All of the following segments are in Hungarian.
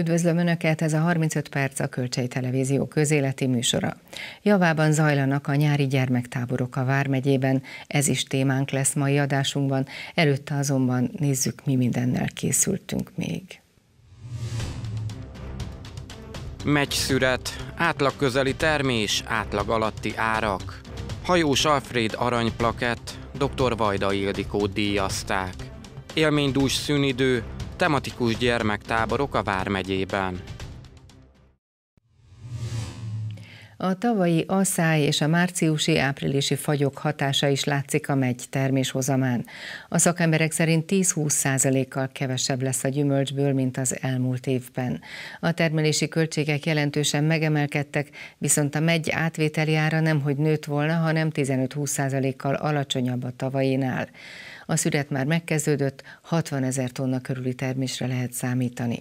Üdvözlöm Önöket, ez a 35 perc a Kölcsei Televízió közéleti műsora. Javában zajlanak a nyári gyermektáborok a Vármegyében, ez is témánk lesz mai adásunkban, előtte azonban nézzük, mi mindennel készültünk még. Megy szüret, átlag közeli termés, átlag alatti árak. Hajós Alfred aranyplakett, dr. Vajda Ildikót díjazták. Élménydús szünidő, tematikus gyermektáborok a Vármegyében. A tavalyi asszály és a márciusi-áprilisi fagyok hatása is látszik a megy terméshozamán. A szakemberek szerint 10-20 százalékkal kevesebb lesz a gyümölcsből, mint az elmúlt évben. A termelési költségek jelentősen megemelkedtek, viszont a megy átvételi ára nemhogy nőtt volna, hanem 15-20 százalékkal alacsonyabb a tavainál. A szüret már megkezdődött, 60 ezer tonna körüli termésre lehet számítani.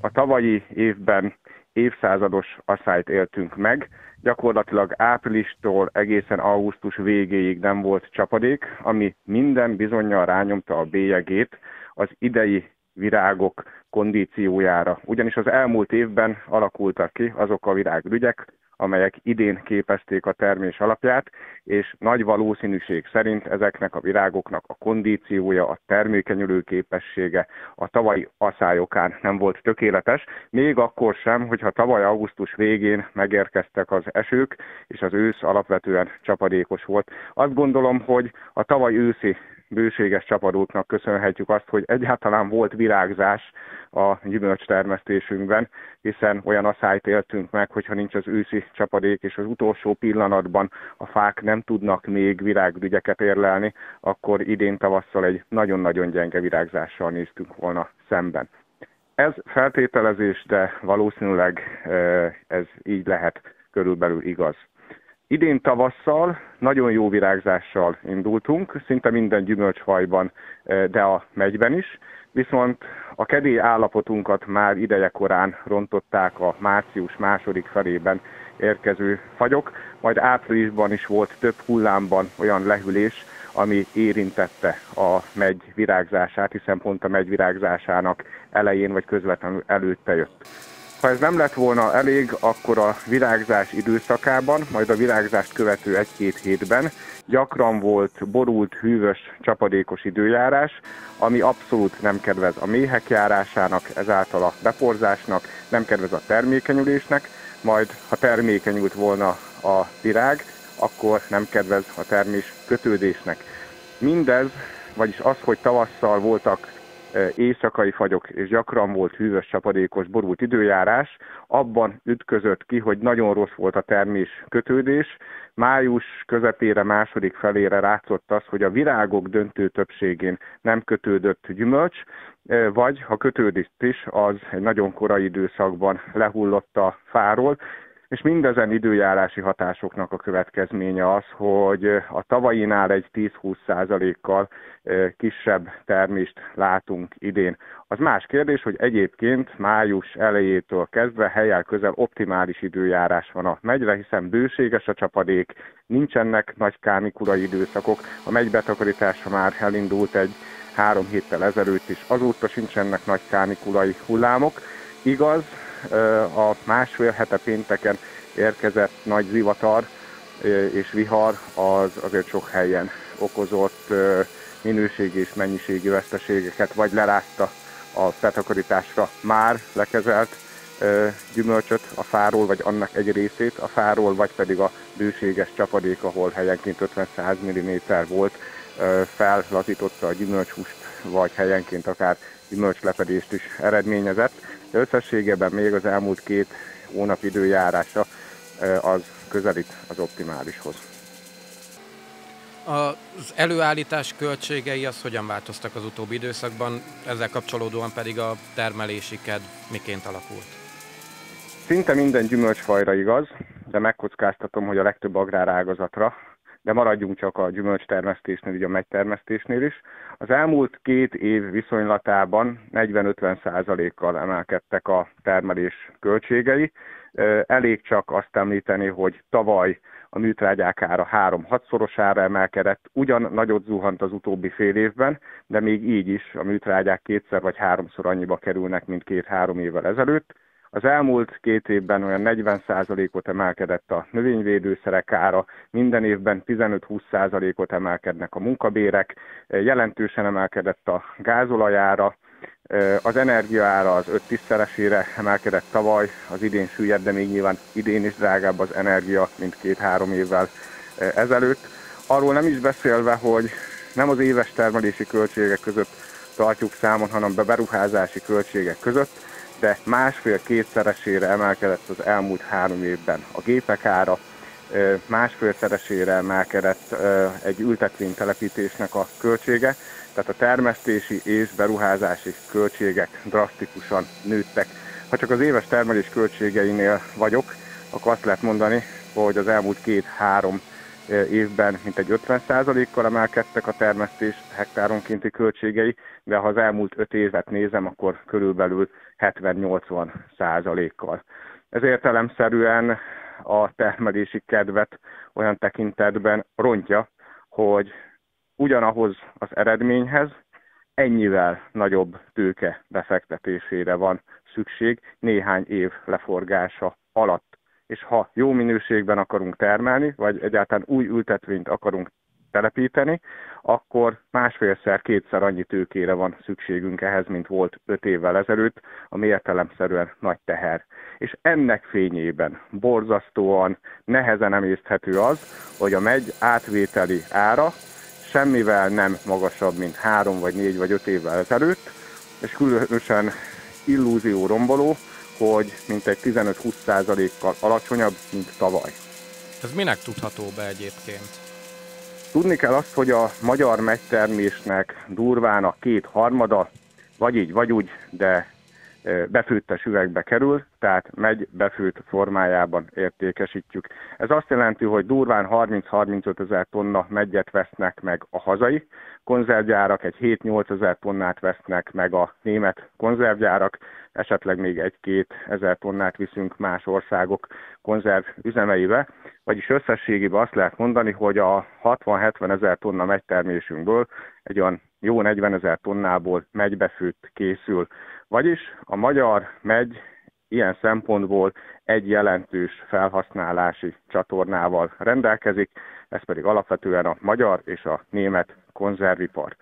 A tavalyi évben évszázados asszályt éltünk meg. Gyakorlatilag áprilistól egészen augusztus végéig nem volt csapadék, ami minden bizonyal rányomta a bélyegét az idei virágok kondíciójára. Ugyanis az elmúlt évben alakultak ki azok a virágrügyek, amelyek idén képezték a termés alapját, és nagy valószínűség szerint ezeknek a virágoknak a kondíciója, a termékenyülő képessége a tavalyi aszályokán nem volt tökéletes, még akkor sem, hogyha tavaly augusztus végén megérkeztek az esők, és az ősz alapvetően csapadékos volt. Azt gondolom, hogy a tavaly őszi bőséges csapadóknak köszönhetjük azt, hogy egyáltalán volt virágzás a gyümölcs termesztésünkben, hiszen olyan asszályt éltünk meg, hogyha nincs az őszi csapadék, és az utolsó pillanatban a fák nem tudnak még virágrügyeket érlelni, akkor idén tavasszal egy nagyon-nagyon gyenge virágzással néztünk volna szemben. Ez feltételezés, de valószínűleg ez így lehet körülbelül igaz. Idén tavasszal nagyon jó virágzással indultunk, szinte minden gyümölcsfajban, de a megyben is, viszont a kedély állapotunkat már ideje korán rontották a március második felében érkező fagyok, majd áprilisban is volt több hullámban olyan lehűlés, ami érintette a megy virágzását, hiszen pont a megy virágzásának elején vagy közvetlenül előtte jött. Ha ez nem lett volna elég, akkor a virágzás időszakában, majd a virágzást követő egy-két hétben gyakran volt borult, hűvös, csapadékos időjárás, ami abszolút nem kedvez a méhek járásának, ezáltal a beporzásnak, nem kedvez a termékenyülésnek, majd ha termékenyült volna a virág, akkor nem kedvez a termés kötődésnek. Mindez, vagyis az, hogy tavasszal voltak éjszakai fagyok és gyakran volt hűvös, csapadékos, borult időjárás, abban ütközött ki, hogy nagyon rossz volt a termés kötődés. Május közepére, második felére rátszott az, hogy a virágok döntő többségén nem kötődött gyümölcs, vagy ha kötődött is, az egy nagyon korai időszakban lehullott a fáról, és mindezen időjárási hatásoknak a következménye az, hogy a tavainál egy 10-20 százalékkal kisebb termést látunk idén. Az más kérdés, hogy egyébként május elejétől kezdve helyel közel optimális időjárás van a megyre, hiszen bőséges a csapadék, nincsenek nagy kánikulai időszakok, a megybetakarítása már elindult egy három héttel ezelőtt is, azóta sincsenek nagy kánikulai hullámok. Igaz, a másfél hete pénteken érkezett nagy zivatar és vihar az azért sok helyen okozott minőségi és mennyiségi veszteségeket, vagy lerázta a betakarításra már lekezelt gyümölcsöt a fáról, vagy annak egy részét a fáról, vagy pedig a bőséges csapadék, ahol helyenként 50-100 mm volt, fellazította a gyümölcshúst, vagy helyenként akár gyümölcslepedést is eredményezett. Összességében még az elmúlt két hónap időjárása az közelít az optimálishoz. Az előállítás költségei az hogyan változtak az utóbbi időszakban, ezzel kapcsolódóan pedig a termelési kedv miként alakult? Szinte minden gyümölcsfajra igaz, de megkockáztatom, hogy a legtöbb agrárágazatra, de maradjunk csak a gyümölcstermesztésnél, ugye a megytermesztésnél is. Az elmúlt két év viszonylatában 40-50 százalékkal emelkedtek a termelés költségei. Elég csak azt említeni, hogy tavaly a műtrágyák ára 3-6 szorosára emelkedett, ugyan nagyot zuhant az utóbbi fél évben, de még így is a műtrágyák kétszer vagy háromszor annyiba kerülnek, mint két-három évvel ezelőtt. Az elmúlt két évben olyan 40%-ot emelkedett a növényvédőszerek ára, minden évben 15-20%-ot emelkednek a munkabérek, jelentősen emelkedett a gázolajára, az energiaára az 5-10 szeresére emelkedett tavaly, az idén süllyed, de még nyilván idén is drágább az energia, mint két-három évvel ezelőtt. Arról nem is beszélve, hogy nem az éves termelési költségek között tartjuk számon, hanem beruházási költségek között, de másfél-kétszeresére emelkedett az elmúlt három évben a gépek ára, másfélszeresére emelkedett egy ültetvénytelepítésnek a költsége, tehát a termesztési és beruházási költségek drasztikusan nőttek. Ha csak az éves termelés költségeinél vagyok, akkor azt lehet mondani, hogy az elmúlt két-három évben mintegy 50%-kal emelkedtek a termesztés hektáronkénti költségei, de ha az elmúlt 5 évet nézem, akkor körülbelül 70-80%-kal. Ez értelemszerűen a termelési kedvet olyan tekintetben rontja, hogy ugyanahoz az eredményhez ennyivel nagyobb tőke befektetésére van szükség néhány év leforgása alatt. És ha jó minőségben akarunk termelni, vagy egyáltalán új ültetvényt akarunk telepíteni, akkor másfélszer, kétszer annyi tőkére van szükségünk ehhez, mint volt öt évvel ezelőtt, ami értelemszerűen nagy teher. És ennek fényében borzasztóan nehezen emészthető az, hogy a megy átvételi ára semmivel nem magasabb, mint három vagy négy vagy öt évvel ezelőtt, és különösen illúzió romboló, hogy mintegy 15-20%-kal alacsonyabb, mint tavaly. Ez minek tudható be egyébként? Tudni kell azt, hogy a magyar megytermésnek durván a két harmada, vagy így, vagy úgy, de befőttes üvegbe kerül, tehát megy befőtt formájában értékesítjük. Ez azt jelenti, hogy durván 30-35 ezer tonna megyet vesznek meg a hazai konzervgyárak, egy 7-8 ezer tonnát vesznek meg a német konzervgyárak, esetleg még egy-két ezer tonnát viszünk más országok konzerv üzemeibe, vagyis összességében azt lehet mondani, hogy a 60-70 ezer tonna megytermésünkből egy olyan jó 40 ezer tonnából megybefőtt készül. Vagyis a magyar megy ilyen szempontból egy jelentős felhasználási csatornával rendelkezik, ez pedig alapvetően a magyar és a német konzervipar.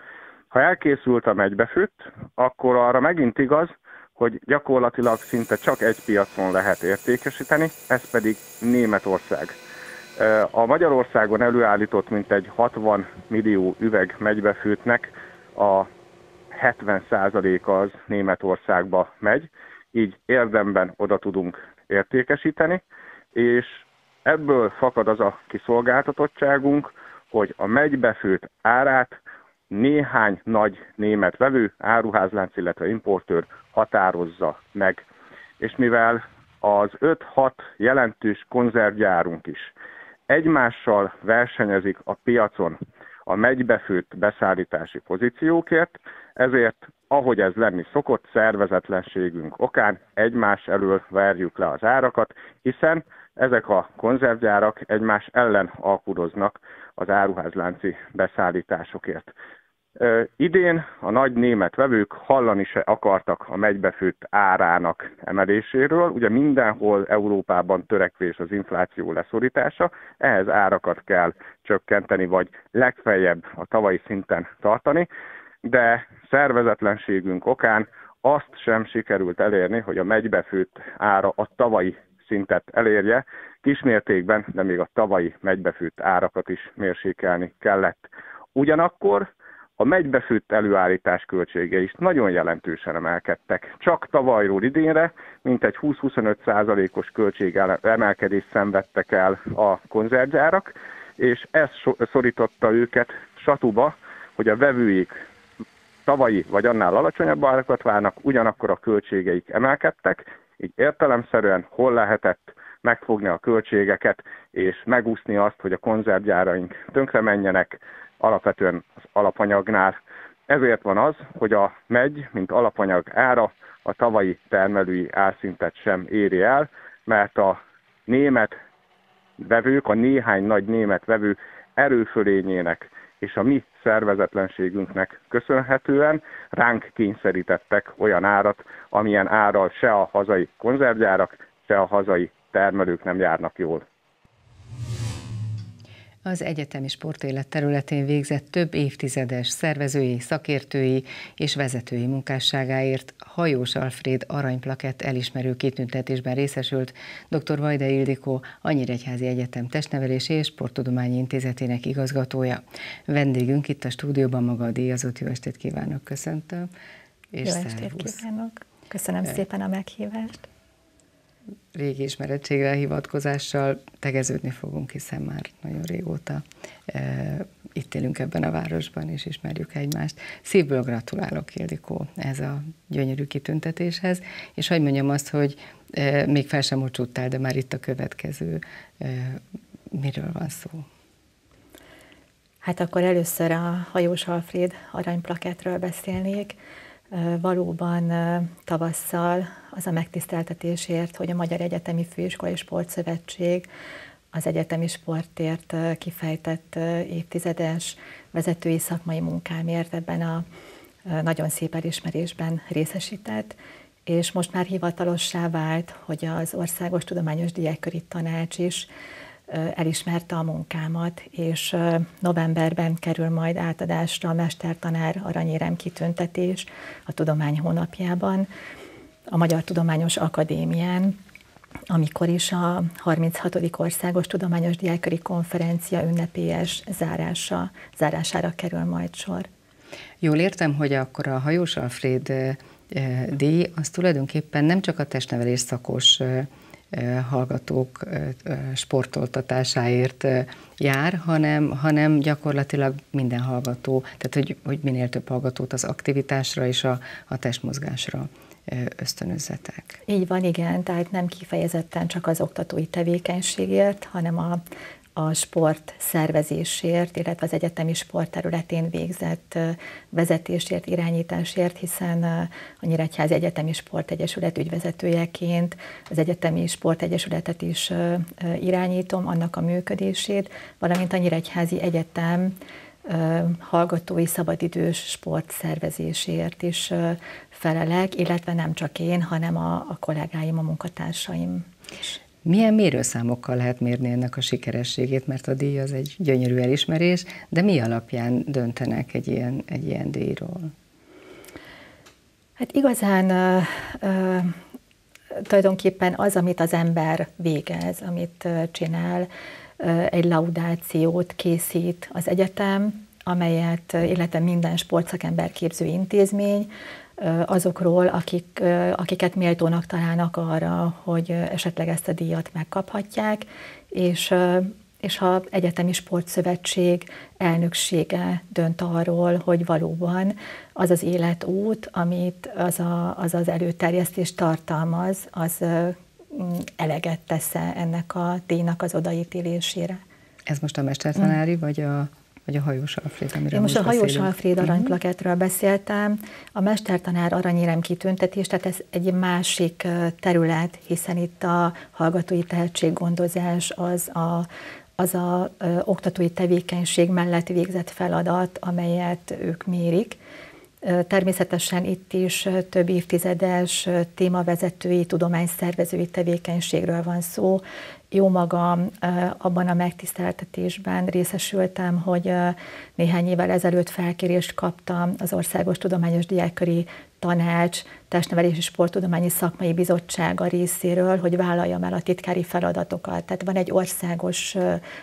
Ha elkészült a megybefőtt, akkor arra megint igaz, hogy gyakorlatilag szinte csak egy piacon lehet értékesíteni, ez pedig Németország. A Magyarországon előállított mintegy 60 millió üveg megybefőtnek a 70% az Németországba megy, így érdemben oda tudunk értékesíteni, és ebből fakad az a kiszolgáltatottságunk, hogy a megybefőtt árát néhány nagy német vevő, áruházlánc, illetve importőr határozza meg. És mivel az 5-6 jelentős konzervgyárunk is egymással versenyezik a piacon a megybefőtt beszállítási pozíciókért, ezért, ahogy ez lenni szokott, szervezetlenségünk okán egymás elől verjük le az árakat, hiszen ezek a konzervgyárak egymás ellen alkudoznak az áruházlánci beszállításokért. Idén a nagy német vevők hallani se akartak a megybefőtt árának emeléséről. Ugye mindenhol Európában törekvés az infláció leszorítása, ehhez árakat kell csökkenteni, vagy legfeljebb a tavalyi szinten tartani, de szervezetlenségünk okán azt sem sikerült elérni, hogy a megybefőtt ára a tavalyi szintet elérje. Kismértékben, de még a tavalyi megybefőtt árakat is mérsékelni kellett. Ugyanakkor a megybefőtt előállítás költsége is nagyon jelentősen emelkedtek. Csak tavalyról idénre mintegy 20-25 százalékos költség emelkedést szenvedtek el a konzervgyárak, és ez szorította őket satuba, hogy a vevőik tavalyi vagy annál alacsonyabb árakat várnak, ugyanakkor a költségeik emelkedtek, így értelemszerűen hol lehetett megfogni a költségeket, és megúszni azt, hogy a konzervgyáraink tönkre menjenek, alapvetően az alapanyagnál. Ezért van az, hogy a megy, mint alapanyag ára a tavalyi termelői árszintet sem éri el, mert a német vevők, a néhány nagy német vevő erőfölényének és a mi szervezetlenségünknek köszönhetően ránk kényszerítettek olyan árat, amilyen árral se a hazai konzervgyárak, se a hazai termelők nem járnak jól. Az egyetemi sportélet területén végzett több évtizedes szervezői, szakértői és vezetői munkásságáért Hajós Alfred aranyplakett elismerő kitüntetésben részesült dr. Vajda Ildikó, a Nyíregyházi Egyetem Testnevelési és Sporttudományi Intézetének igazgatója. Vendégünk itt a stúdióban maga a díjazott. Jó estét kívánok, köszöntöm. És Jó estét kívánok. Köszönöm szépen a meghívást régi ismerettségre hivatkozással tegeződni fogunk, hiszen már nagyon régóta e, itt élünk ebben a városban, és ismerjük egymást. Szívből gratulálok, Ildikó, ez a gyönyörű kitüntetéshez, és hagyd mondjam azt, hogy e, még fel sem mocsúttál, de már itt a következő. E, miről van szó? Hát akkor először a Hajós Alfred aranyplaketről beszélnék valóban tavasszal az a megtiszteltetésért, hogy a Magyar Egyetemi Főiskola és Sportszövetség az egyetemi sportért kifejtett évtizedes vezetői szakmai munkámért ebben a nagyon szép elismerésben részesített, és most már hivatalossá vált, hogy az Országos Tudományos Diákköri Tanács is elismerte a munkámat, és novemberben kerül majd átadásra a mestertanár aranyérem kitüntetés a tudomány hónapjában, a Magyar Tudományos Akadémián, amikor is a 36. Országos Tudományos Diákköri Konferencia ünnepélyes zárása, zárására kerül majd sor. Jól értem, hogy akkor a Hajós Alfred díj az tulajdonképpen nem csak a testnevelés szakos hallgatók sportoltatásáért jár, hanem, hanem gyakorlatilag minden hallgató, tehát hogy, hogy minél több hallgatót az aktivitásra és a, a testmozgásra ösztönözzetek. Így van, igen, tehát nem kifejezetten csak az oktatói tevékenységért, hanem a a sport szervezésért, illetve az egyetemi sport területén végzett vezetésért, irányításért, hiszen a Nyíregyházi Egyetemi Sportegyesület ügyvezetőjeként az Egyetemi Sportegyesületet is irányítom, annak a működését, valamint a Nyíregyházi Egyetem hallgatói szabadidős sport szervezésért is felelek, illetve nem csak én, hanem a, a kollégáim, a munkatársaim. Milyen mérőszámokkal lehet mérni ennek a sikerességét, mert a díj az egy gyönyörű elismerés, de mi alapján döntenek egy ilyen, egy ilyen díjról? Hát igazán uh, uh, tulajdonképpen az, amit az ember végez, amit uh, csinál, uh, egy laudációt készít az egyetem, amelyet, illetve minden sportszakember képző intézmény, azokról, akik, akiket méltónak találnak arra, hogy esetleg ezt a díjat megkaphatják, és, és ha Egyetemi Sportszövetség elnöksége dönt arról, hogy valóban az az életút, amit az a, az, az előterjesztés tartalmaz, az eleget tesz ennek a díjnak az odaítélésére. Ez most a mestertanári, mm. vagy a vagy a hajós Alfred, amiről Én most, a hajós beszélünk. Alfred mhm. aranyplaketről beszéltem. A mestertanár aranyérem kitüntetés, tehát ez egy másik terület, hiszen itt a hallgatói tehetséggondozás az a, az a ö, oktatói tevékenység mellett végzett feladat, amelyet ők mérik. Természetesen itt is több évtizedes témavezetői, tudományszervezői tevékenységről van szó, jó magam abban a megtiszteltetésben részesültem, hogy néhány évvel ezelőtt felkérést kaptam az Országos Tudományos Diákköri Tanács Testnevelési Sporttudományi Szakmai Bizottsága részéről, hogy vállaljam el a titkári feladatokat. Tehát van egy országos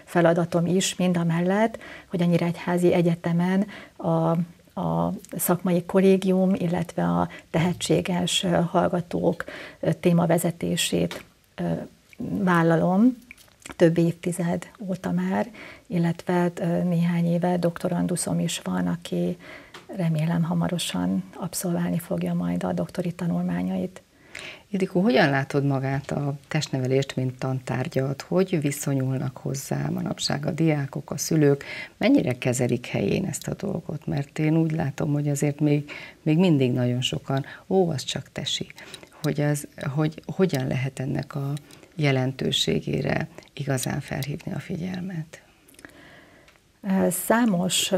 feladatom is, mind a mellett, hogy a Nyíregyházi Egyetemen a a szakmai kollégium, illetve a tehetséges hallgatók témavezetését vállalom több évtized óta már, illetve néhány éve doktoranduszom is van, aki remélem hamarosan abszolválni fogja majd a doktori tanulmányait. Idikó, hogyan látod magát a testnevelést, mint tantárgyat? Hogy viszonyulnak hozzá manapság a diákok, a szülők? Mennyire kezelik helyén ezt a dolgot? Mert én úgy látom, hogy azért még, még mindig nagyon sokan, ó, az csak tesi. Hogy, az, hogy hogyan lehet ennek a jelentőségére igazán felhívni a figyelmet? Számos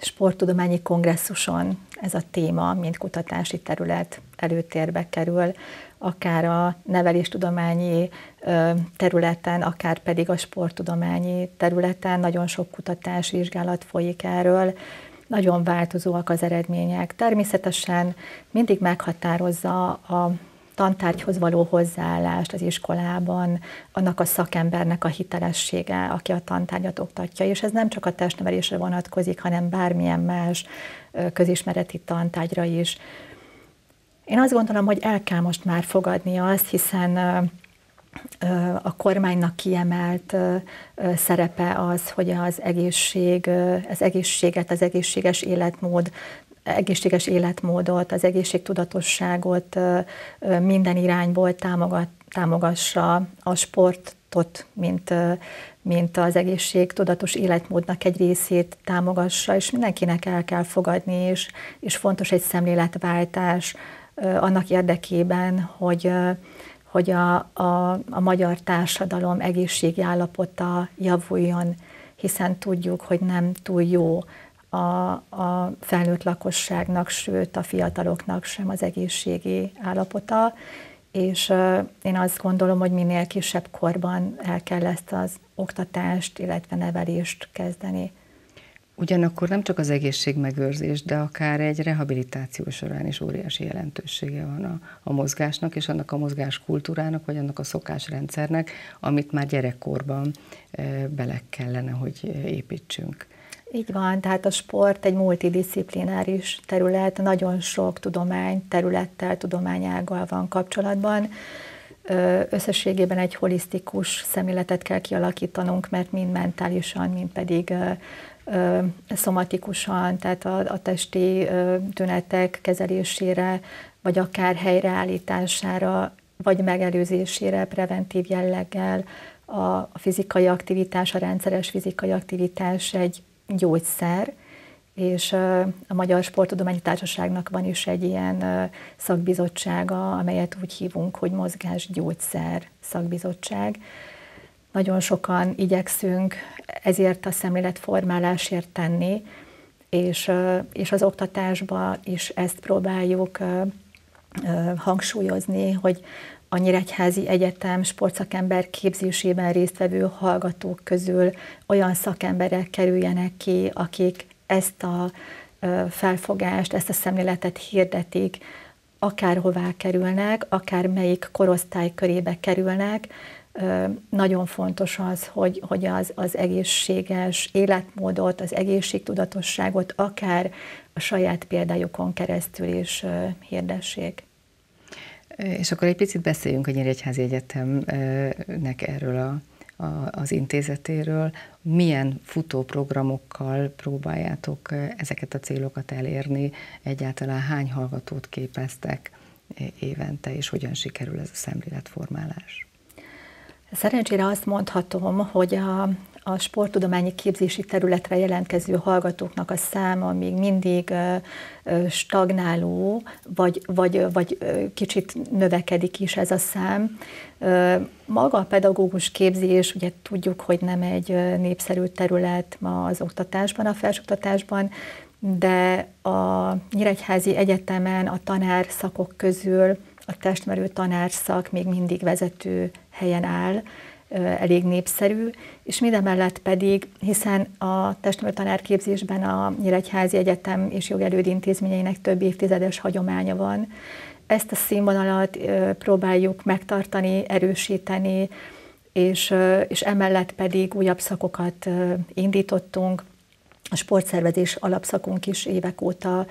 sporttudományi kongresszuson ez a téma, mint kutatási terület előtérbe kerül, akár a neveléstudományi területen, akár pedig a sporttudományi területen nagyon sok kutatás, vizsgálat folyik erről, nagyon változóak az eredmények. Természetesen mindig meghatározza a tantárgyhoz való hozzáállást az iskolában, annak a szakembernek a hitelessége, aki a tantárgyat oktatja, és ez nem csak a testnevelésre vonatkozik, hanem bármilyen más közismereti tantárgyra is. Én azt gondolom, hogy el kell most már fogadni azt, hiszen a kormánynak kiemelt szerepe az, hogy az egészség, az egészséget, az egészséges életmód egészséges életmódot, az egészségtudatosságot minden irányból támogat, támogassa a sportot, mint, mint az egészségtudatos életmódnak egy részét támogassa, és mindenkinek el kell fogadni, és, és fontos egy szemléletváltás annak érdekében, hogy, hogy a, a, a magyar társadalom egészségi állapota javuljon, hiszen tudjuk, hogy nem túl jó a, a felnőtt lakosságnak, sőt a fiataloknak sem az egészségi állapota, és én azt gondolom, hogy minél kisebb korban el kell ezt az oktatást, illetve nevelést kezdeni. Ugyanakkor nem csak az egészségmegőrzés, de akár egy rehabilitáció során is óriási jelentősége van a, a mozgásnak, és annak a mozgás kultúrának, vagy annak a szokásrendszernek, amit már gyerekkorban bele kellene, hogy építsünk. Így van, tehát a sport egy multidisziplináris terület, nagyon sok tudomány területtel, tudományággal van kapcsolatban. Összességében egy holisztikus szemléletet kell kialakítanunk, mert mind mentálisan, mind pedig szomatikusan, tehát a, a testi tünetek kezelésére, vagy akár helyreállítására, vagy megelőzésére preventív jelleggel a, fizikai aktivitás, a rendszeres fizikai aktivitás egy gyógyszer, és a Magyar Sporttudományi Társaságnak van is egy ilyen szakbizottsága, amelyet úgy hívunk, hogy mozgásgyógyszer szakbizottság. Nagyon sokan igyekszünk ezért a szemléletformálásért tenni, és, és az oktatásban is ezt próbáljuk hangsúlyozni, hogy a Nyíregyházi Egyetem sportszakember képzésében résztvevő hallgatók közül olyan szakemberek kerüljenek ki, akik ezt a felfogást, ezt a szemléletet hirdetik, akárhová kerülnek, akár melyik korosztály körébe kerülnek, nagyon fontos az, hogy, hogy az, az egészséges életmódot, az egészségtudatosságot akár a saját példájukon keresztül is hirdessék. És akkor egy picit beszéljünk a Nyíregyházi Egyetemnek erről a, a, az intézetéről. Milyen futóprogramokkal próbáljátok ezeket a célokat elérni? Egyáltalán hány hallgatót képeztek évente, és hogyan sikerül ez a szemléletformálás? Szerencsére azt mondhatom, hogy a, a sporttudományi képzési területre jelentkező hallgatóknak a száma még mindig stagnáló, vagy, vagy, vagy kicsit növekedik is ez a szám. Maga a pedagógus képzés, ugye tudjuk, hogy nem egy népszerű terület ma az oktatásban, a felsőoktatásban, de a Nyíregyházi Egyetemen a tanár szakok közül a testmerő tanárszak még mindig vezető helyen áll, elég népszerű, és mindemellett pedig, hiszen a tanárképzésben a Nyíregyházi Egyetem és jogelőd intézményeinek több évtizedes hagyománya van. Ezt a színvonalat próbáljuk megtartani, erősíteni, és, és emellett pedig újabb szakokat indítottunk. A sportszervezés alapszakunk is évek óta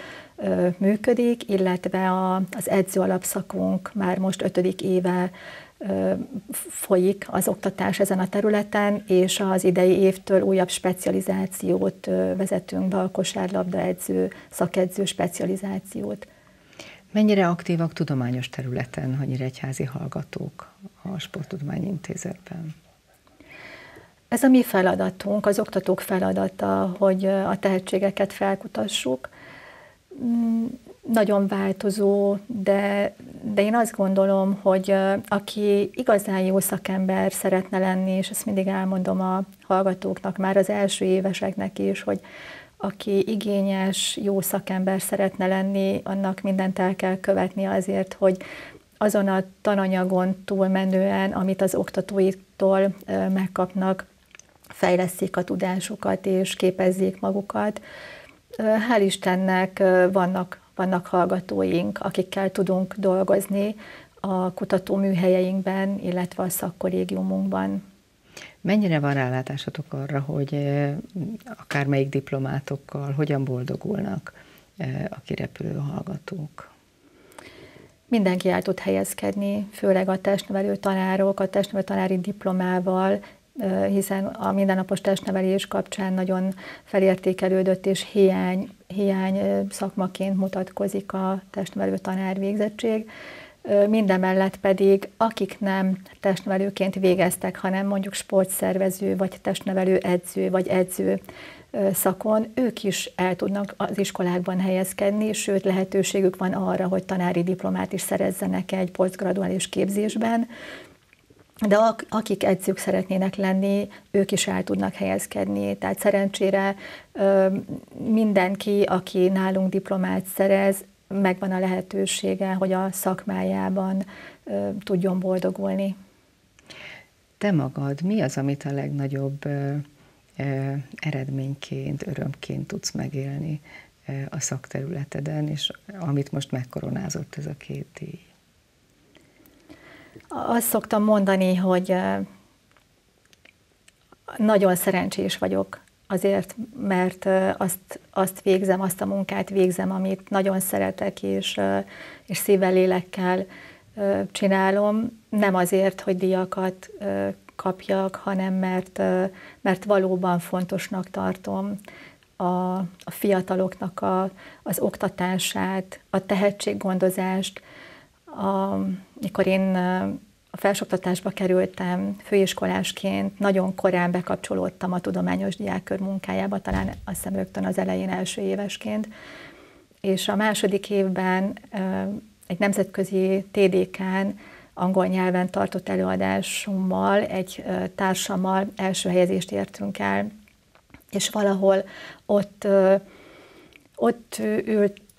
működik, illetve a, az edző alapszakunk már most ötödik éve folyik az oktatás ezen a területen, és az idei évtől újabb specializációt vezetünk be, a kosárlabda edző, szakedző specializációt. Mennyire aktívak tudományos területen a nyíregyházi hallgatók a Sporttudományi Intézetben? Ez a mi feladatunk, az oktatók feladata, hogy a tehetségeket felkutassuk. Nagyon változó, de de én azt gondolom, hogy aki igazán jó szakember szeretne lenni, és ezt mindig elmondom a hallgatóknak, már az első éveseknek is, hogy aki igényes, jó szakember szeretne lenni, annak mindent el kell követni azért, hogy azon a tananyagon túlmenően, amit az oktatóitól megkapnak, fejleszik a tudásukat és képezzék magukat. Hál' Istennek vannak, vannak hallgatóink, akikkel tudunk dolgozni a kutatóműhelyeinkben, illetve a szakkollégiumunkban. Mennyire van rálátásatok arra, hogy akármelyik diplomátokkal hogyan boldogulnak a kirepülő hallgatók? Mindenki el tud helyezkedni, főleg a testnevelő tanárok, a testnevelő tanári diplomával, hiszen a mindennapos testnevelés kapcsán nagyon felértékelődött és hiány, hiány szakmaként mutatkozik a testnevelő tanár végzettség. Mindemellett pedig, akik nem testnevelőként végeztek, hanem mondjuk sportszervező, vagy testnevelő edző, vagy edző szakon, ők is el tudnak az iskolákban helyezkedni, sőt lehetőségük van arra, hogy tanári diplomát is szerezzenek egy posztgraduális képzésben, de akik edzők szeretnének lenni, ők is el tudnak helyezkedni. Tehát szerencsére mindenki, aki nálunk diplomát szerez, megvan a lehetősége, hogy a szakmájában tudjon boldogulni. Te magad, mi az, amit a legnagyobb eredményként, örömként tudsz megélni a szakterületeden, és amit most megkoronázott ez a két díj? Azt szoktam mondani, hogy nagyon szerencsés vagyok azért, mert azt, azt végzem, azt a munkát végzem, amit nagyon szeretek, és, és szívvel, lélekkel csinálom. Nem azért, hogy diakat kapjak, hanem mert, mert valóban fontosnak tartom a, a fiataloknak a, az oktatását, a tehetséggondozást. A, mikor én a felsoktatásba kerültem főiskolásként, nagyon korán bekapcsolódtam a tudományos diákkör munkájába, talán azt hiszem rögtön az elején első évesként, és a második évben egy nemzetközi TDK-n angol nyelven tartott előadásommal, egy társammal első helyezést értünk el, és valahol ott, ott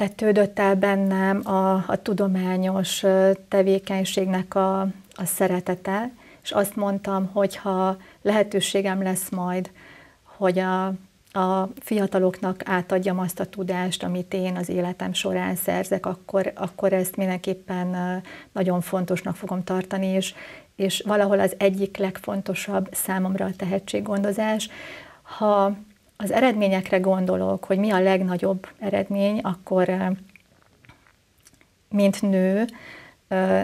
ültetődött el bennem a, a tudományos tevékenységnek a, a szeretete, és azt mondtam, hogy ha lehetőségem lesz majd, hogy a a fiataloknak átadjam azt a tudást, amit én az életem során szerzek, akkor, akkor ezt mindenképpen nagyon fontosnak fogom tartani, és, és valahol az egyik legfontosabb számomra a tehetséggondozás. Ha az eredményekre gondolok, hogy mi a legnagyobb eredmény, akkor mint nő,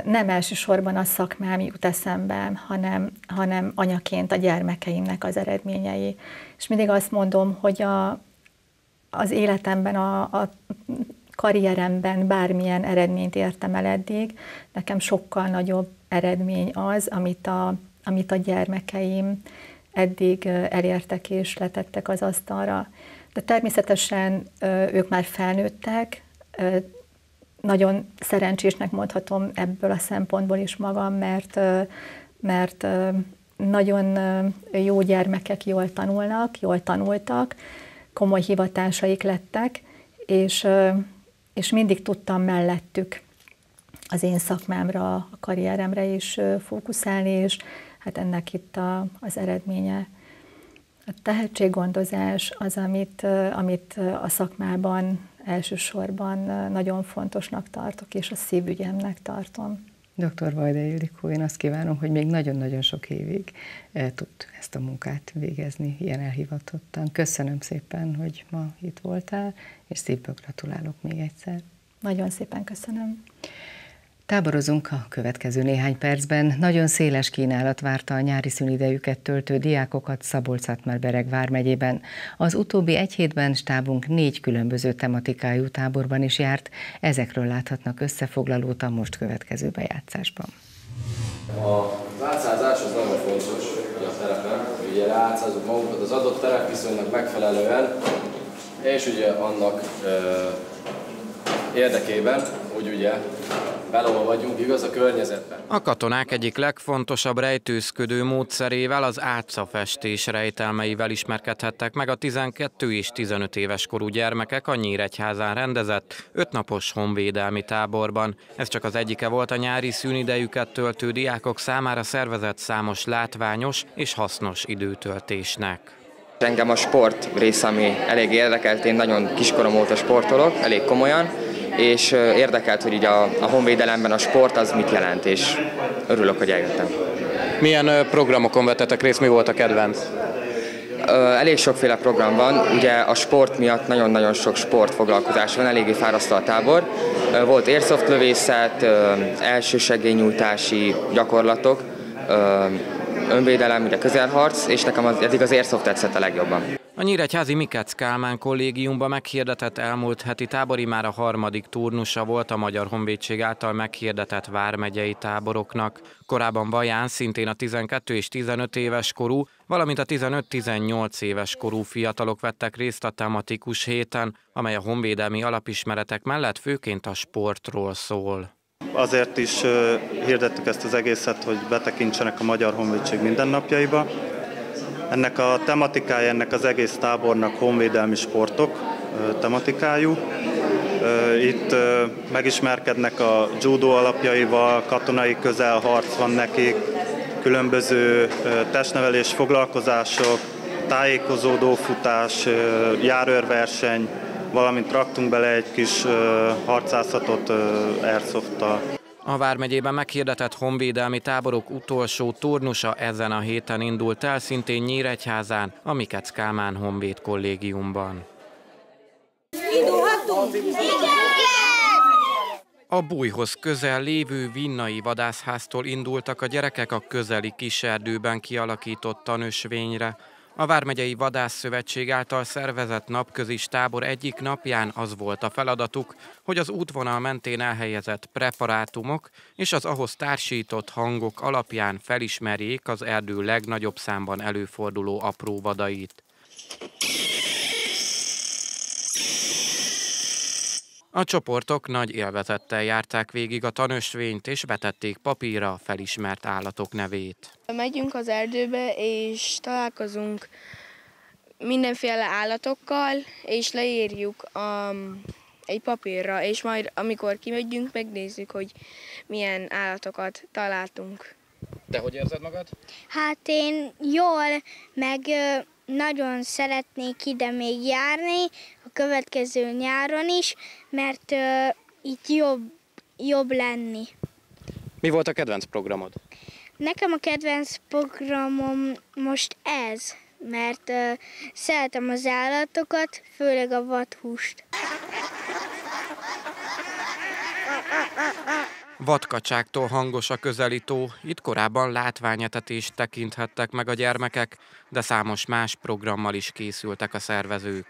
nem elsősorban a szakmám jut eszembe, hanem, hanem anyaként a gyermekeimnek az eredményei. És mindig azt mondom, hogy a, az életemben, a, a karrieremben bármilyen eredményt értem el eddig, nekem sokkal nagyobb eredmény az, amit a, amit a gyermekeim eddig elértek és letettek az asztalra. De természetesen ők már felnőttek, nagyon szerencsésnek mondhatom ebből a szempontból is magam, mert, mert nagyon jó gyermekek jól tanulnak, jól tanultak, komoly hivatásaik lettek, és, és mindig tudtam mellettük az én szakmámra, a karrieremre is fókuszálni, és hát ennek itt a, az eredménye. A tehetséggondozás az, amit, amit a szakmában elsősorban nagyon fontosnak tartok, és a szívügyemnek tartom. Dr. Vajda Ildikó, én azt kívánom, hogy még nagyon-nagyon sok évig tud ezt a munkát végezni ilyen elhivatottan. Köszönöm szépen, hogy ma itt voltál, és szívből gratulálok még egyszer. Nagyon szépen köszönöm. Táborozunk a következő néhány percben. Nagyon széles kínálat várta a nyári szünidejüket töltő diákokat szabolcs bereg vármegyében. Az utóbbi egy hétben stábunk négy különböző tematikájú táborban is járt. Ezekről láthatnak összefoglalót a most következő bejátszásban. A átszázás az nagyon fontos ugye a terepen, ugye átszázunk magunkat az adott terep viszonylag megfelelően, és ugye annak érdekében, hogy ugye belova vagyunk, igaz, a környezetben. A katonák egyik legfontosabb rejtőzködő módszerével, az álcafestés rejtelmeivel ismerkedhettek meg a 12 és 15 éves korú gyermekek a Nyíregyházán rendezett ötnapos honvédelmi táborban. Ez csak az egyike volt a nyári szünidejüket töltő diákok számára szervezett számos látványos és hasznos időtöltésnek. Engem a sport része, ami elég érdekelt, én nagyon kiskorom óta sportolok, elég komolyan, és érdekelt, hogy így a, a honvédelemben a sport az mit jelent, és örülök, hogy eljöttem. Milyen programokon vettetek részt, mi volt a kedvenc? Elég sokféle program van, ugye a sport miatt nagyon-nagyon sok sportfoglalkozás van, eléggé fárasztó a tábor. Volt airsoft lövészet, elsősegélynyújtási gyakorlatok, önvédelem, ugye közelharc, és nekem az, eddig az airsoft tetszett a legjobban. A Nyíregyházi Mikec Kálmán kollégiumban meghirdetett elmúlt heti tábori már a harmadik turnusa volt a Magyar Honvédség által meghirdetett vármegyei táboroknak. Korábban Baján szintén a 12 és 15 éves korú, valamint a 15-18 éves korú fiatalok vettek részt a tematikus héten, amely a honvédelmi alapismeretek mellett főként a sportról szól. Azért is hirdettük ezt az egészet, hogy betekintsenek a Magyar Honvédség mindennapjaiba, ennek a tematikája, ennek az egész tábornak honvédelmi sportok tematikájú. Itt megismerkednek a judo alapjaival, katonai közelharc van nekik, különböző testnevelés foglalkozások, tájékozódó futás, járőrverseny, valamint raktunk bele egy kis harcászatot airsoft a Vármegyében meghirdetett honvédelmi táborok utolsó turnusa ezen a héten indult el, szintén Nyíregyházán, a Mikec Kálmán Honvéd kollégiumban. A bújhoz közel lévő Vinnai vadászháztól indultak a gyerekek a közeli kiserdőben kialakított tanösvényre. A Vármegyei Vadászszövetség által szervezett napközis tábor egyik napján az volt a feladatuk, hogy az útvonal mentén elhelyezett preparátumok és az ahhoz társított hangok alapján felismerjék az erdő legnagyobb számban előforduló apró vadait. A csoportok nagy élvezettel járták végig a tanösvényt, és vetették papírra felismert állatok nevét. Megyünk az erdőbe, és találkozunk mindenféle állatokkal, és leírjuk a, egy papírra, és majd amikor kimegyünk, megnézzük, hogy milyen állatokat találtunk. De hogy érzed magad? Hát én jól, meg nagyon szeretnék ide még járni, következő nyáron is, mert uh, itt jobb, jobb lenni. Mi volt a kedvenc programod? Nekem a kedvenc programom most ez, mert uh, szeretem az állatokat, főleg a vadhúst. Vadkacsáktól hangos a közelító, itt korábban látványetetést tekinthettek meg a gyermekek, de számos más programmal is készültek a szervezők.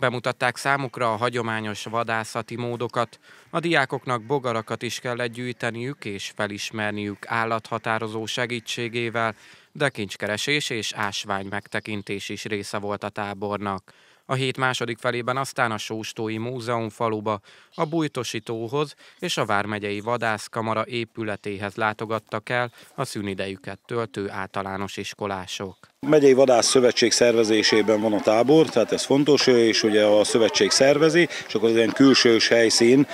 Bemutatták számukra a hagyományos vadászati módokat, a diákoknak bogarakat is kell gyűjteniük és felismerniük állathatározó segítségével, de kincskeresés és ásvány megtekintés is része volt a tábornak. A hét második felében aztán a Sóstói Múzeum faluba, a Bújtosítóhoz és a Vármegyei Vadászkamara épületéhez látogattak el a szünidejüket töltő általános iskolások. Megyei Vadász Szövetség szervezésében van a tábor, tehát ez fontos, és ugye a szövetség szervezi, és akkor ilyen külsős helyszín,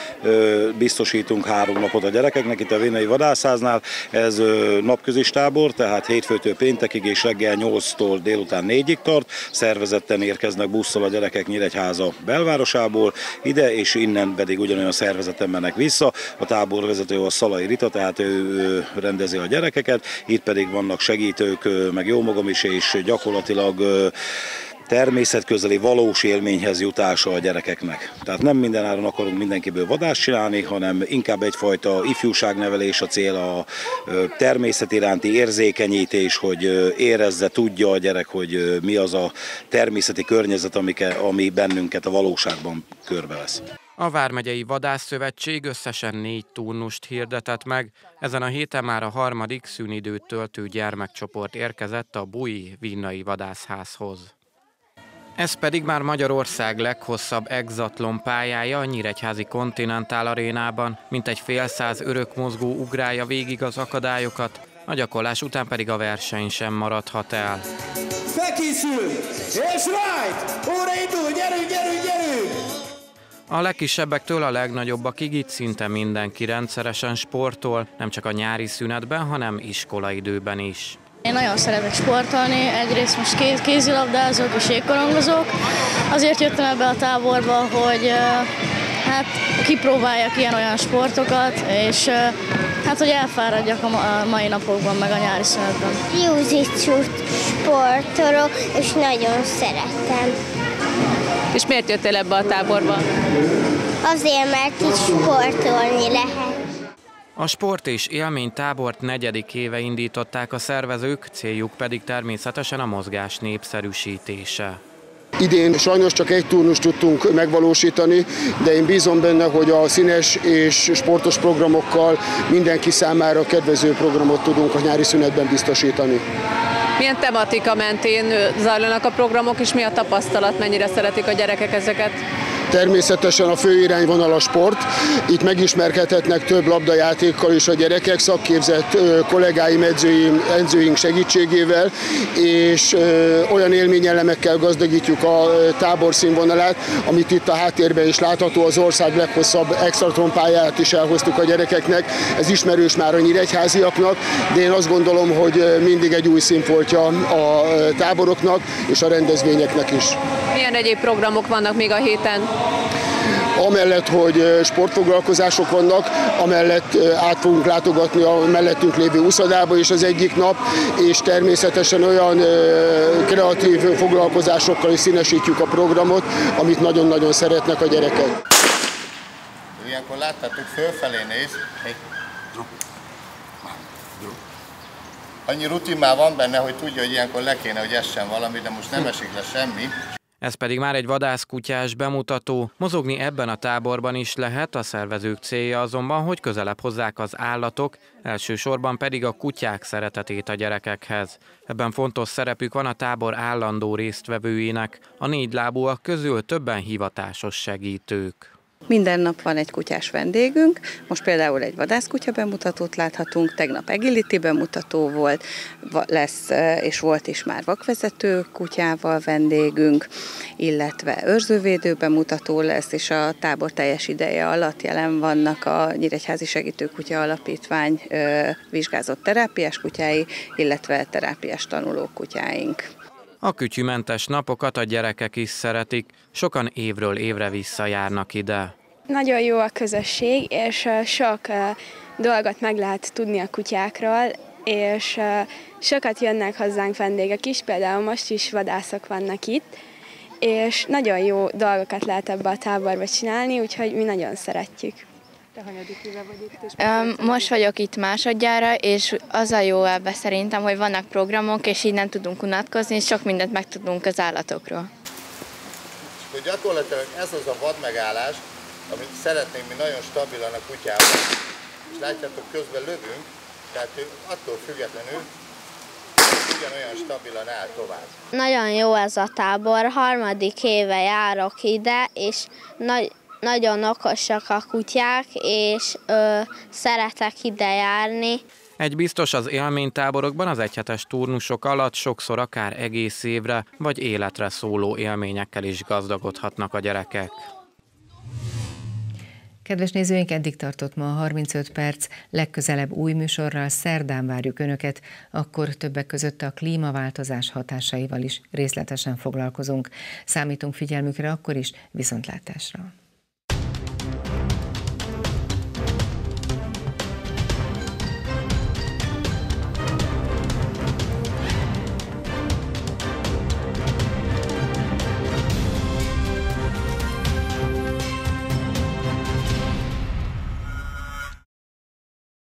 biztosítunk három napot a gyerekeknek itt a Vénei Vadászháznál. Ez napközis tábor, tehát hétfőtől péntekig és reggel 8-tól délután 4-ig tart. Szervezetten érkeznek busszal a gyerekek Nyíregyháza belvárosából ide, és innen pedig ugyanolyan szervezeten mennek vissza. A tábor vezető a Szalai Rita, tehát ő rendezi a gyerekeket, itt pedig vannak segítők, meg jó magam is, és gyakorlatilag természetközeli valós élményhez jutása a gyerekeknek. Tehát nem mindenáron akarunk mindenkiből vadást csinálni, hanem inkább egyfajta ifjúságnevelés a cél, a természet iránti érzékenyítés, hogy érezze, tudja a gyerek, hogy mi az a természeti környezet, ami bennünket a valóságban körbevesz. A Vármegyei Vadászszövetség összesen négy turnust hirdetett meg. Ezen a héten már a harmadik szünidőt töltő gyermekcsoport érkezett a Bui Vinnai Vadászházhoz. Ez pedig már Magyarország leghosszabb exatlon pályája a Nyíregyházi Kontinentál arénában, mint egy fél száz örökmozgó ugrálja végig az akadályokat, a gyakorlás után pedig a verseny sem maradhat el. Felkészül, és right! Óra indul, gyerünk, gyerünk, gyerünk! A legkisebbektől a legnagyobbakig itt szinte mindenki rendszeresen sportol, nem csak a nyári szünetben, hanem iskolaidőben is. Én nagyon szeretek sportolni, egyrészt most kéz, kézilabdázok és jégkorongozok. Azért jöttem ebbe a táborba, hogy hát kipróbáljak ilyen-olyan sportokat, és hát hogy elfáradjak a mai napokban, meg a nyári szünetben. Jiu-jitsu sportoló, és nagyon szeretem. És miért jöttél ebbe a táborba? Azért, mert itt sportolni lehet. A sport és élménytábort negyedik éve indították a szervezők, céljuk pedig természetesen a mozgás népszerűsítése. Idén sajnos csak egy turnus tudtunk megvalósítani, de én bízom benne, hogy a színes és sportos programokkal mindenki számára kedvező programot tudunk a nyári szünetben biztosítani. Milyen tematika mentén zajlanak a programok, és mi a tapasztalat, mennyire szeretik a gyerekek ezeket? Természetesen a fő irányvonal a sport. Itt megismerkedhetnek több labdajátékkal is a gyerekek, szakképzett kollégáim, edzőim, edzőink segítségével, és olyan élményelemekkel gazdagítjuk a tábor színvonalát, amit itt a háttérben is látható, az ország leghosszabb extratron pályát is elhoztuk a gyerekeknek. Ez ismerős már a nyíregyháziaknak, de én azt gondolom, hogy mindig egy új színfoltja a táboroknak és a rendezvényeknek is. Milyen egyéb programok vannak még a héten? Amellett, hogy sportfoglalkozások vannak, amellett át fogunk látogatni a mellettünk lévő úszadába is az egyik nap, és természetesen olyan kreatív foglalkozásokkal is színesítjük a programot, amit nagyon-nagyon szeretnek a gyerekek. Ilyenkor láttátok, fölfelé néz, annyi rutin már van benne, hogy tudja, hogy ilyenkor le kéne, hogy essen valami, de most nem esik le semmi. Ez pedig már egy vadászkutyás bemutató. Mozogni ebben a táborban is lehet, a szervezők célja azonban, hogy közelebb hozzák az állatok, elsősorban pedig a kutyák szeretetét a gyerekekhez. Ebben fontos szerepük van a tábor állandó résztvevőinek, a négy lábúak közül többen hivatásos segítők. Minden nap van egy kutyás vendégünk, most például egy vadászkutya bemutatót láthatunk, tegnap agility bemutató volt, lesz és volt is már vakvezető kutyával vendégünk, illetve őrzővédő bemutató lesz, és a tábor teljes ideje alatt jelen vannak a Nyíregyházi Segítőkutya Alapítvány vizsgázott terápiás kutyái, illetve terápiás tanuló kutyáink. A kütyümentes napokat a gyerekek is szeretik, sokan évről évre visszajárnak ide. Nagyon jó a közösség, és sok dolgot meg lehet tudni a kutyákról, és sokat jönnek hozzánk vendégek is, például most is vadászok vannak itt, és nagyon jó dolgokat lehet ebbe a táborba csinálni, úgyhogy mi nagyon szeretjük. Te hanyadik éve vagy itt? És um, most vagyok itt másodjára, és az a jó ebbe szerintem, hogy vannak programok, és így nem tudunk unatkozni, és sok mindent megtudunk az állatokról. És akkor gyakorlatilag ez az a vad megállás, amit szeretnénk mi nagyon stabilan a kutyával. És látjátok, közben lövünk, tehát ő attól függetlenül ugyanolyan stabilan áll tovább. Nagyon jó ez a tábor, harmadik éve járok ide, és nagy, nagyon okosak a kutyák, és ö, szeretek ide járni. Egy biztos az élménytáborokban az egyhetes turnusok alatt sokszor akár egész évre vagy életre szóló élményekkel is gazdagodhatnak a gyerekek. Kedves nézőink, eddig tartott ma a 35 perc, legközelebb új műsorral szerdán várjuk Önöket, akkor többek között a klímaváltozás hatásaival is részletesen foglalkozunk. Számítunk figyelmükre akkor is, viszontlátásra!